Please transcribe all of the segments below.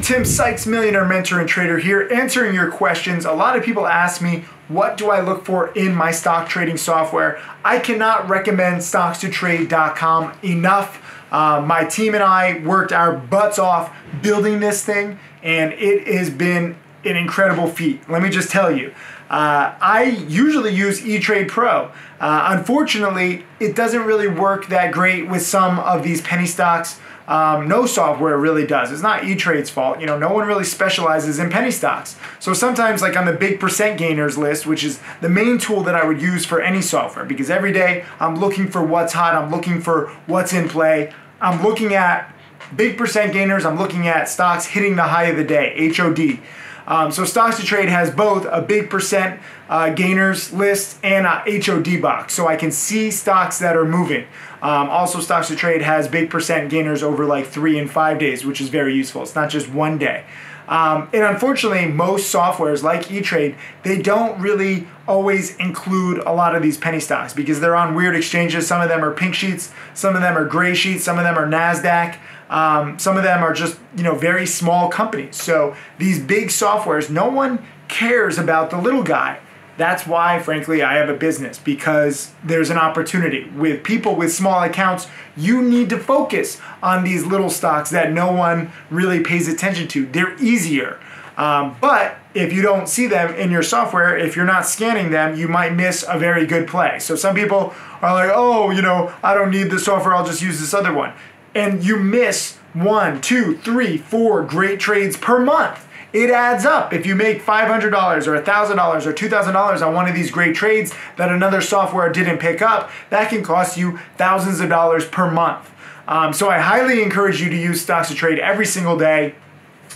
Tim Sykes, Millionaire Mentor and Trader here, answering your questions. A lot of people ask me, what do I look for in my stock trading software? I cannot recommend stockstotrade.com enough. Uh, my team and I worked our butts off building this thing, and it has been an incredible feat. Let me just tell you. Uh, I usually use E-Trade Pro. Uh, unfortunately, it doesn't really work that great with some of these penny stocks. Um, no software really does. It's not E-Trade's fault. You know, no one really specializes in penny stocks. So sometimes, like on the big percent gainers list, which is the main tool that I would use for any software, because every day I'm looking for what's hot, I'm looking for what's in play, I'm looking at big percent gainers, I'm looking at stocks hitting the high of the day, HOD. Um, so Stocks to Trade has both a big percent uh, gainers list and a HOD box, so I can see stocks that are moving. Um, also, Stocks to Trade has big percent gainers over like three and five days, which is very useful. It's not just one day. Um, and unfortunately, most softwares like E-Trade, they don't really always include a lot of these penny stocks because they're on weird exchanges. Some of them are pink sheets, some of them are gray sheets, some of them are NASDAQ. Um, some of them are just you know very small companies. So these big softwares, no one cares about the little guy. That's why, frankly, I have a business because there's an opportunity. With people with small accounts, you need to focus on these little stocks that no one really pays attention to. They're easier. Um, but if you don't see them in your software, if you're not scanning them, you might miss a very good play. So some people are like, oh, you know, I don't need the software, I'll just use this other one and you miss one, two, three, four great trades per month. It adds up. If you make $500 or $1,000 or $2,000 on one of these great trades that another software didn't pick up, that can cost you thousands of dollars per month. Um, so I highly encourage you to use Stocks to Trade every single day.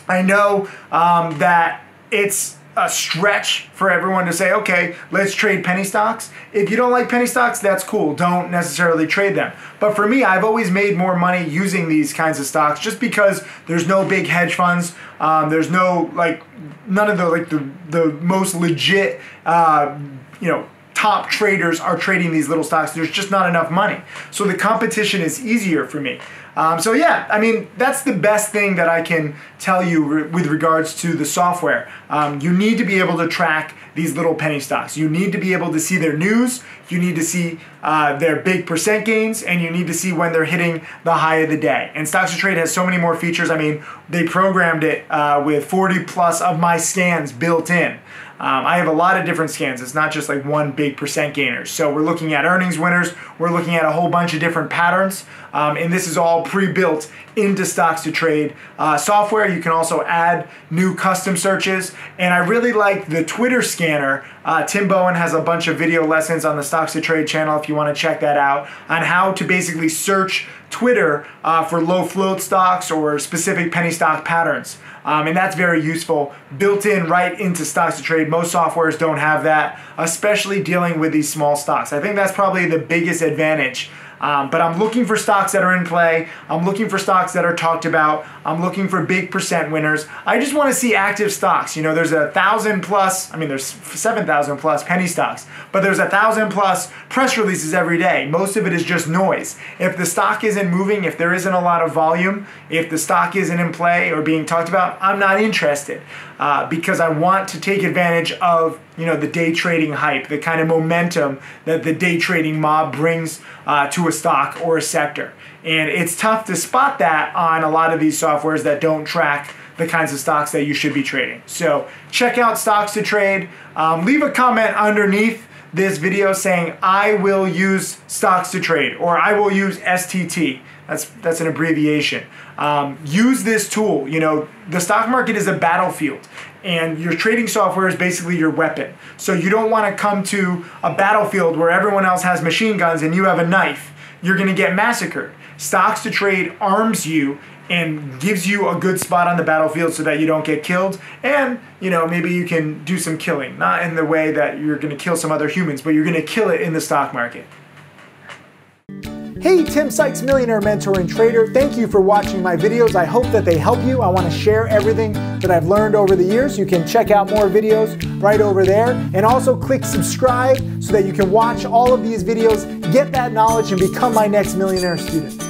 I know um, that it's a stretch for everyone to say, okay, let's trade penny stocks. If you don't like penny stocks, that's cool. Don't necessarily trade them. But for me, I've always made more money using these kinds of stocks just because there's no big hedge funds. Um, there's no like none of the like the the most legit uh, you know top traders are trading these little stocks. There's just not enough money. So the competition is easier for me. Um, so yeah, I mean that's the best thing that I can tell you re- with regards to the software. Um, you need to be able to track these little penny stocks. You need to be able to see their news. You need to see uh, their big percent gains, and you need to see when they're hitting the high of the day. And Stocks to Trade has so many more features. I mean, they programmed it uh, with 40 plus of my scans built in. Um, I have a lot of different scans. It's not just like one big percent gainer. So we're looking at earnings winners. We're looking at a whole bunch of different patterns. Um, and this is all pre-built into Stocks to Trade uh, software. You can also add new custom searches. And I really like the Twitter scanner. Uh, Tim Bohen has a bunch of video lessons on the Stocks to Trade channel if you want to check that out on how to basically search Twitter uh, for low float stocks or specific penny stock patterns. Um, and that's very useful, built in right into stocks to trade. Most softwares don't have that, especially dealing with these small stocks. I think that's probably the biggest advantage um, but I'm looking for stocks that are in play. I'm looking for stocks that are talked about. I'm looking for big percent winners. I just want to see active stocks. You know, there's a thousand plus, I mean, there's 7,000 plus penny stocks, but there's a thousand plus press releases every day. Most of it is just noise. If the stock isn't moving, if there isn't a lot of volume, if the stock isn't in play or being talked about, I'm not interested uh, because I want to take advantage of you know the day trading hype, the kind of momentum that the day trading mob brings uh, to a stock or a sector. And it's tough to spot that on a lot of these softwares that don't track the kinds of stocks that you should be trading. So check out Stocks to Trade. Um, leave a comment underneath this video saying I will use Stocks to Trade or I will use STT. That's that's an abbreviation. Um, use this tool. You know the stock market is a battlefield, and your trading software is basically your weapon. So you don't want to come to a battlefield where everyone else has machine guns and you have a knife. You're going to get massacred. Stocks to trade arms you and gives you a good spot on the battlefield so that you don't get killed and you know maybe you can do some killing not in the way that you're going to kill some other humans but you're going to kill it in the stock market Hey, Tim Sykes, millionaire mentor and trader. Thank you for watching my videos. I hope that they help you. I want to share everything that I've learned over the years. You can check out more videos right over there and also click subscribe so that you can watch all of these videos, get that knowledge, and become my next millionaire student.